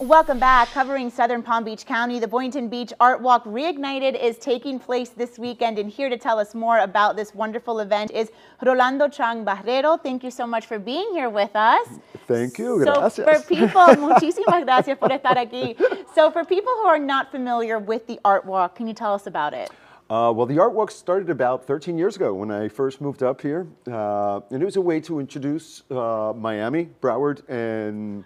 Welcome back. Covering Southern Palm Beach County, the Boynton Beach Art Walk Reignited is taking place this weekend. And here to tell us more about this wonderful event is Rolando Chang Barrero. Thank you so much for being here with us. Thank you. So Gracias. for people, muchísimas gracias por estar aquí. So for people who are not familiar with the Art Walk, can you tell us about it? Uh, well, the Art Walk started about 13 years ago when I first moved up here. Uh, and it was a way to introduce uh, Miami, Broward, and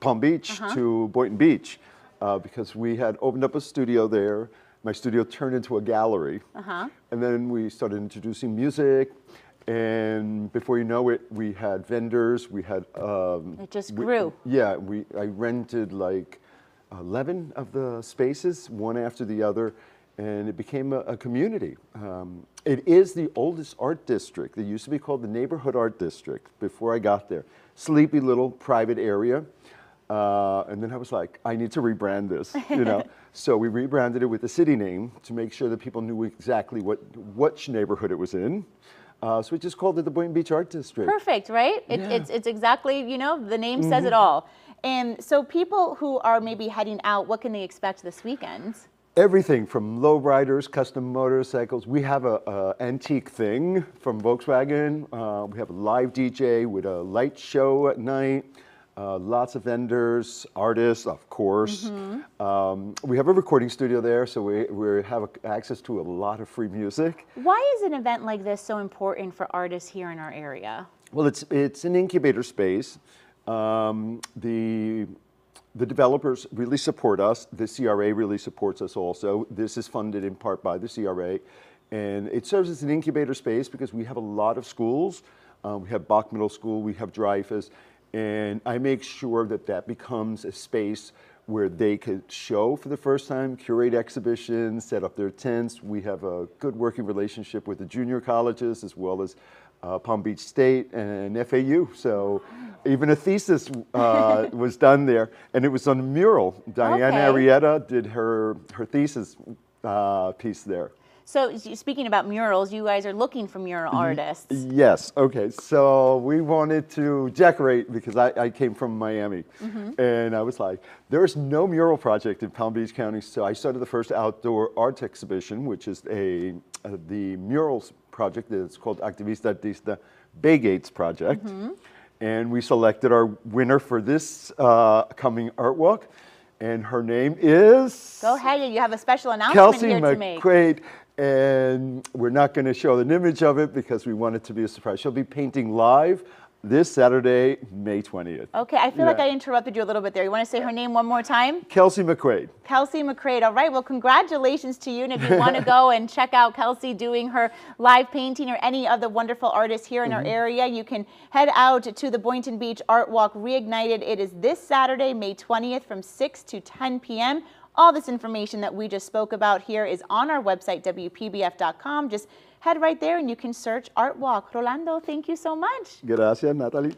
Palm Beach to Boynton Beach uh, because we had opened up a studio there. My studio turned into a gallery. Uh-huh. And then we started introducing music. And before you know it, we had vendors. We had. Um, It just we- grew. yeah, we I rented like 11 of the spaces, one after the other, and it became a, a community. Um, it is the oldest art district. It used to be called the Neighborhood Art District before I got there. Sleepy little private area. Uh, and then I was like, I need to rebrand this, you know. so we rebranded it with the city name to make sure that people knew exactly what which neighborhood it was in. Uh, so we just called it the Boynton Beach Art District. Perfect, right? It, Yeah. Mm-hmm. It's, it's exactly, you know, the name says it all. And so people who are maybe heading out, what can they expect this weekend? Everything from lowriders, custom motorcycles. We have a, a antique thing from Volkswagen. Uh, we have a live DJ with a light show at night. Uh, lots of vendors, artists, of course. Um, we have a recording studio there, so we, we have access to a lot of free music. Why is an event like this so important for artists here in our area? Well, it's it's an incubator space. Um, the the developers really support us. The CRA really supports us also. This is funded in part by the CRA, and it serves as an incubator space because we have a lot of schools. Uh, we have Bak Middle School, we have Dreyfoos, and I make sure that that becomes a space where they could show for the first time, curate exhibitions, set up their tents. We have a good working relationship with the junior colleges as well as uh, Palm Beach State and FAU. So even a thesis uh, was done there, and it was on a mural. Diana Okay. Arrieta did her, her thesis uh, piece there. So speaking about murals, you guys are looking for mural artists. Yes. Okay. So we wanted to decorate because I, I came from Miami, and I was like, "There's no mural project in Palm Beach County." So I started the first outdoor art exhibition, which is a uh, the murals project. It's called Activista Artista Bay Gates Project, and we selected our winner for this uh, coming art walk, and her name is Go ahead, you have a special announcement Kelsey here to make. McQuaid, and we're not going to show an image of it because we want it to be a surprise. She'll be painting live this Saturday, May 20th. Okay, I feel like I interrupted you a little bit there. You want to say her name one more time? Kelsey McQuaid. Kelsey McCrade. All right, well, congratulations to you. And if you want to go and check out Kelsey doing her live painting or any of the wonderful artists here in our mm-hmm. area, you can head out to the Boynton Beach Art Walk Reignited. It is this Saturday, May 20th from 6 to 10 p.m. All this information that we just spoke about here is on our website, WPBF.com. Just head right there and you can search Art Walk. Rolando, thank you so much. Gracias, Natalie.